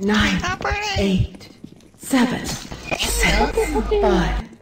nine, eight, seven, six, five,